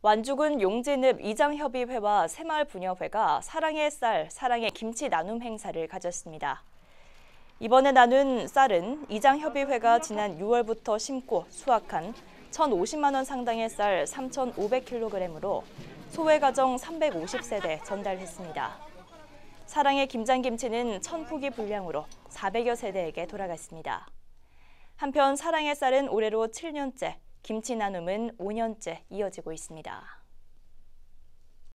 완주군 용진읍 이장협의회와 새마을부녀회가 사랑의 쌀, 사랑의 김치 나눔 행사를 가졌습니다. 이번에 나눈 쌀은 이장협의회가 지난 6월부터 심고 수확한 1,050만 원 상당의 쌀 3,500kg으로 소외 가정 350세대 전달했습니다. 사랑의 김장김치는 1,000포기 분량으로 400여 세대에게 돌아갔습니다. 한편 사랑의 쌀은 올해로 7년째, 김치 나눔은 5년째 이어지고 있습니다.